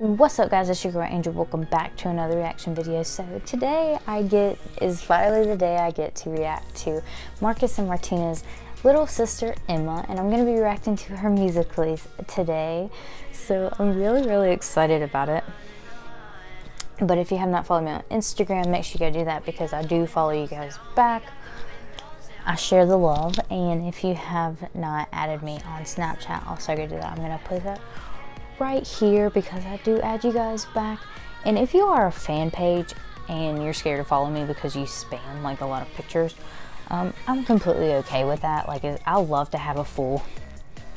What's up guys, it's your girl Angel. Welcome back to another reaction video. So today I get, is finally the day I get to react to Marcus and Martinus's little sister Emma and I'm going to be reacting to her musicals today. So I'm really, really excited about it. But if you have not followed me on Instagram, make sure you go do that because I do follow you guys back. I share the love and if you have not added me on Snapchat, also go do that. I'm going to put that right here because I do add you guys back. And if you are a fan page and you're scared to follow me because you spam like a lot of pictures, um, I'm completely okay with that. Like I love to have a full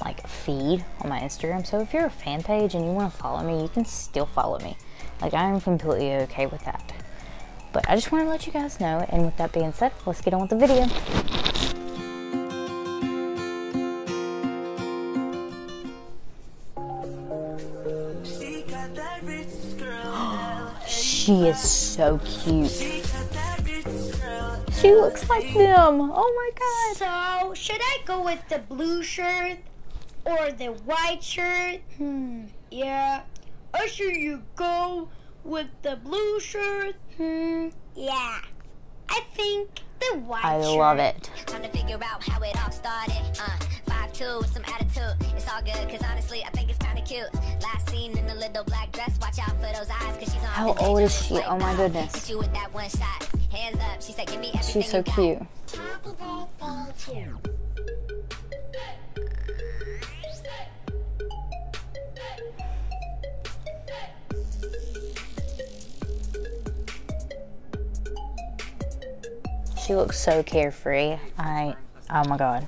like feed on my Instagram. So if you're a fan page and you want to follow me, you can still follow me. Like I'm completely okay with that. But I just want to let you guys know. And with that being said, let's get on with the video. She is so cute. She looks like them. Oh my god. So, should I go with the blue shirt or the white shirt? Hmm. Yeah. Or should you go with the blue shirt? Hmm. Yeah. I think the white I shirt. love it. Trying to figure out how it all started. Uh, with some attitude. It's all good, cause honestly, I think it's kinda cute. How old is she? Oh my goodness. Hit you with that one shot. Hands up. She said, give me everything She's so cute. She looks so carefree. I, oh my god.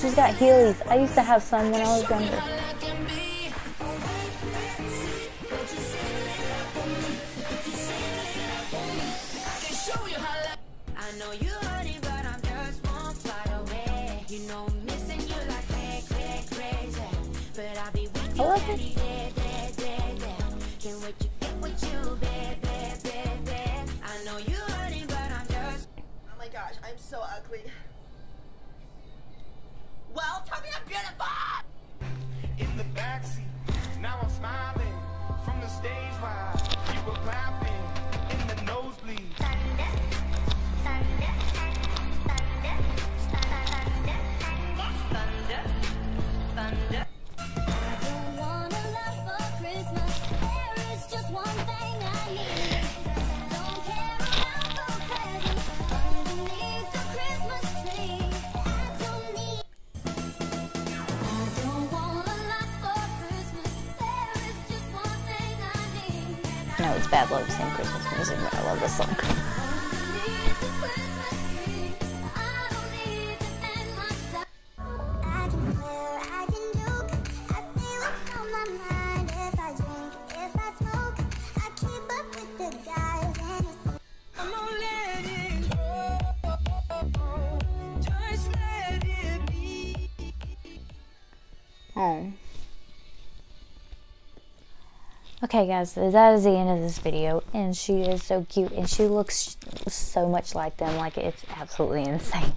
She's got Heelys. I used to have some when I was younger. I love it. Oh my gosh, I'm so ugly. Beautiful! It's bad love sing Christmas music, but I love this song. I'm Okay guys, so that is the end of this video, and she is so cute, and she looks so much like them, like it's absolutely insane.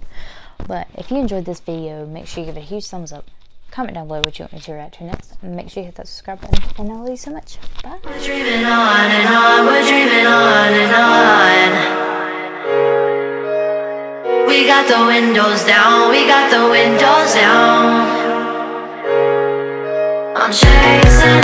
But if you enjoyed this video, make sure you give it a huge thumbs up, comment down below what you want me to react to next, and make sure you hit that subscribe button, and I love you so much. Bye! We're dreaming on and on, we're dreaming on and on. We got the windows down, we got the windows down. I'm chasing